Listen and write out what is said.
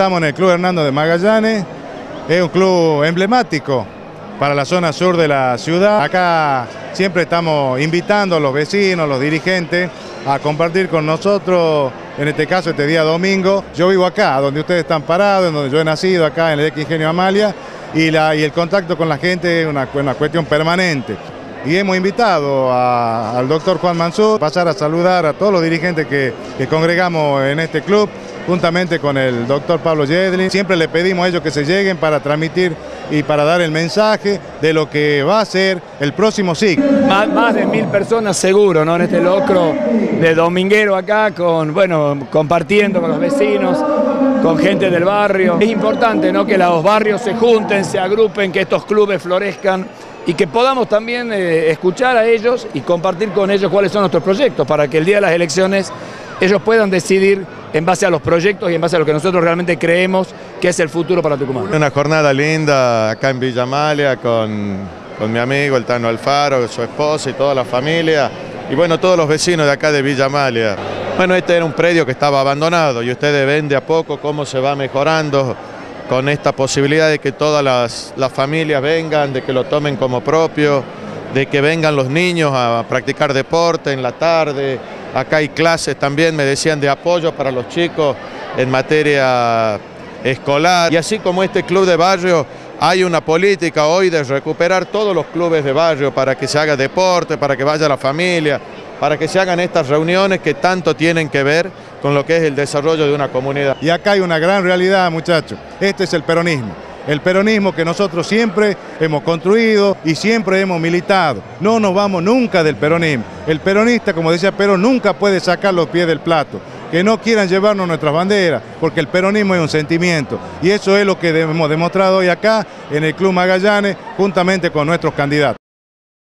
estamos en el Club Hernando de Magallanes, es un club emblemático para la zona sur de la ciudad. Acá siempre estamos invitando a los vecinos, los dirigentes, a compartir con nosotros, en este caso este día domingo. Yo vivo acá, donde ustedes están parados, en donde yo he nacido, acá en el X Ingenio Amalia, y, la, y el contacto con la gente es una, cuestión permanente. Y hemos invitado al doctor Juan Mansur a pasar a saludar a todos los dirigentes que, que congregamos en este club, juntamente con el doctor Pablo Yedlin. Siempre le pedimos a ellos que se lleguen para transmitir y para dar el mensaje de lo que va a ser el próximo. Más, más de mil personas seguro, ¿no? En este locro de dominguero acá, con, bueno, compartiendo con los vecinos, con gente del barrio. Es importante, ¿no? Que los barrios se junten, se agrupen, que estos clubes florezcan y que podamos también eh, escuchar a ellos y compartir con ellos cuáles son nuestros proyectos para que el día de las elecciones ellos puedan decidir en base a los proyectos y en base a lo que nosotros realmente creemos que es el futuro para Tucumán. Una jornada linda acá en Villa Amalia con, con mi amigo el Tano Alfaro, su esposa y toda la familia. Y bueno, todos los vecinos de acá de Villa Amalia. Bueno, este era un predio que estaba abandonado y ustedes ven de a poco cómo se va mejorando con esta posibilidad de que todas las, las familias vengan, de que lo tomen como propio, de que vengan los niños a practicar deporte en la tarde. Acá hay clases también, me decían, de apoyo para los chicos en materia escolar. Y así como este club de barrio, hay una política hoy de recuperar todos los clubes de barrio para que se haga deporte, para que vaya la familia, para que se hagan estas reuniones que tanto tienen que ver con lo que es el desarrollo de una comunidad. Y acá hay una gran realidad, muchachos. Este es el peronismo. El peronismo que nosotros siempre hemos construido y siempre hemos militado. No nos vamos nunca del peronismo. El peronista, como decía Perón, nunca puede sacar los pies del plato. Que no quieran llevarnos nuestras banderas, porque el peronismo es un sentimiento. Y eso es lo que hemos demostrado hoy acá en el Club Magallanes, juntamente con nuestros candidatos.